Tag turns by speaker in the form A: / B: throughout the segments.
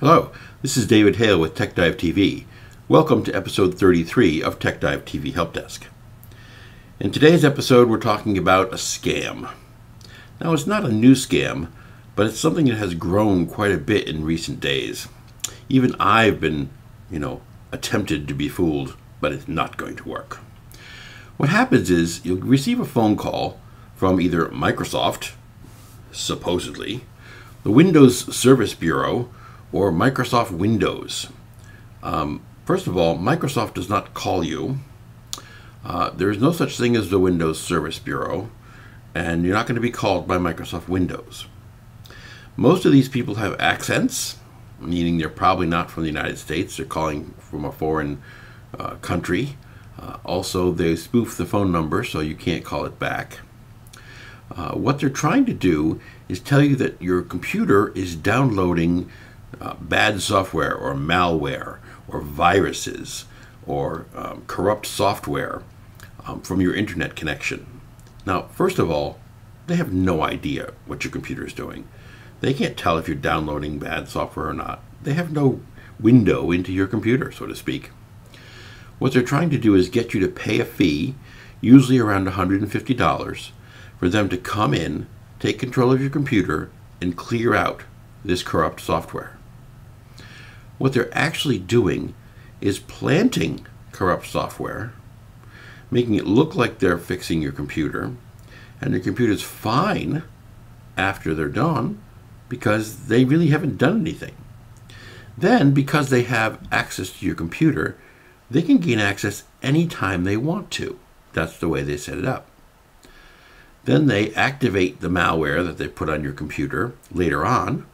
A: Hello, this is David Hale with TechDive TV. Welcome to episode 33 of TechDive TV Help Desk. In today's episode, we're talking about a scam. Now, it's not a new scam, but it's something that has grown quite a bit in recent days. Even I've been, you know, attempted to be fooled, but it's not going to work. What happens is you'll receive a phone call from either Microsoft, supposedly, the Windows Service Bureau, or Microsoft Windows. Um, first of all, Microsoft does not call you. Uh, there is no such thing as the Windows Service Bureau, and you're not going to be called by Microsoft Windows. Most of these people have accents, meaning they're probably not from the United States. They're calling from a foreign uh, country. Uh, also, they spoof the phone number so you can't call it back. Uh, what they're trying to do is tell you that your computer is downloading uh, bad software or malware or viruses or um, corrupt software um, from your internet connection. Now, first of all, they have no idea what your computer is doing. They can't tell if you're downloading bad software or not. They have no window into your computer, so to speak. What they're trying to do is get you to pay a fee, usually around $150, for them to come in, take control of your computer, and clear out this corrupt software. What they're actually doing is planting corrupt software, making it look like they're fixing your computer, and your computer's fine after they're done because they really haven't done anything. Then, because they have access to your computer, they can gain access anytime they want to. That's the way they set it up. Then they activate the malware that they put on your computer later on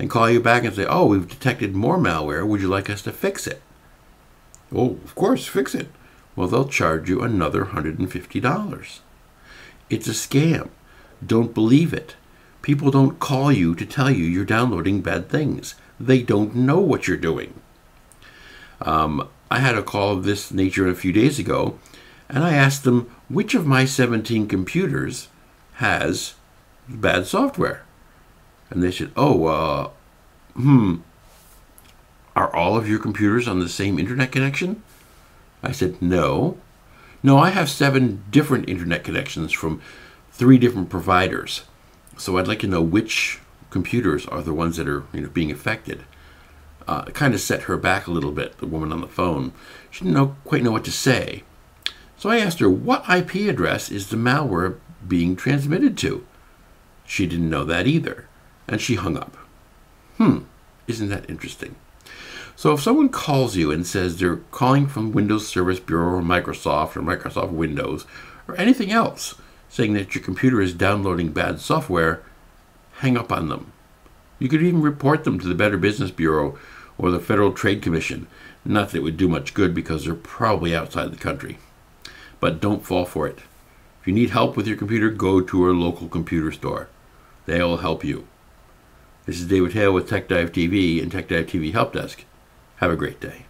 A: and call you back and say, oh, we've detected more malware. Would you like us to fix it? Oh, of course, fix it. Well, they'll charge you another $150. It's a scam. Don't believe it. People don't call you to tell you you're downloading bad things. They don't know what you're doing. Um, I had a call of this nature a few days ago, and I asked them which of my 17 computers has bad software. And they said, oh, uh, hmm, are all of your computers on the same internet connection? I said, no. No, I have seven different internet connections from three different providers. So I'd like to know which computers are the ones that are you know, being affected. Uh, it kind of set her back a little bit, the woman on the phone. She didn't know, quite know what to say. So I asked her, what IP address is the malware being transmitted to? She didn't know that either and she hung up. Hmm, isn't that interesting? So if someone calls you and says they're calling from Windows Service Bureau or Microsoft or Microsoft Windows or anything else, saying that your computer is downloading bad software, hang up on them. You could even report them to the Better Business Bureau or the Federal Trade Commission. Not that it would do much good because they're probably outside the country. But don't fall for it. If you need help with your computer, go to a local computer store. They'll help you. This is David Hale with TechDive TV and TechDive TV Help Desk. Have a great day.